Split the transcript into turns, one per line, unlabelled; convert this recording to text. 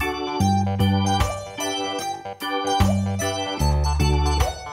Bye.